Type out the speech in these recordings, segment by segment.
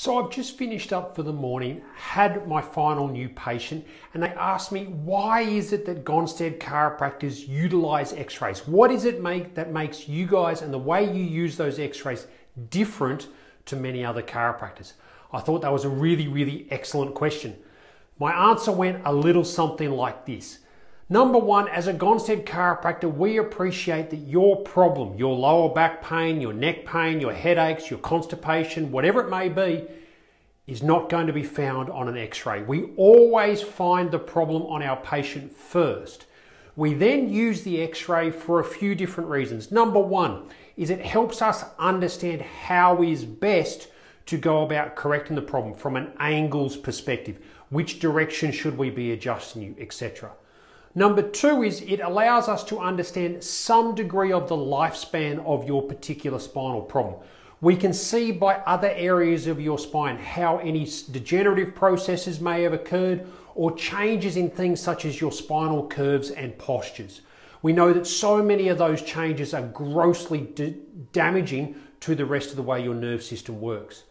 So I've just finished up for the morning, had my final new patient, and they asked me why is it that Gonstead chiropractors utilize x-rays? What is it make that makes you guys and the way you use those x-rays different to many other chiropractors? I thought that was a really, really excellent question. My answer went a little something like this. Number one, as a Gonstead chiropractor, we appreciate that your problem, your lower back pain, your neck pain, your headaches, your constipation, whatever it may be, is not going to be found on an x ray. We always find the problem on our patient first. We then use the x ray for a few different reasons. Number one is it helps us understand how is best to go about correcting the problem from an angles perspective. Which direction should we be adjusting you, etc. Number two is it allows us to understand some degree of the lifespan of your particular spinal problem. We can see by other areas of your spine how any degenerative processes may have occurred or changes in things such as your spinal curves and postures. We know that so many of those changes are grossly damaging to the rest of the way your nerve system works.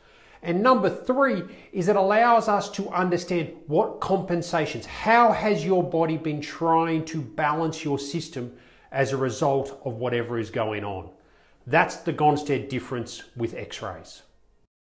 And number three is it allows us to understand what compensations, how has your body been trying to balance your system as a result of whatever is going on. That's the Gonstead difference with x-rays.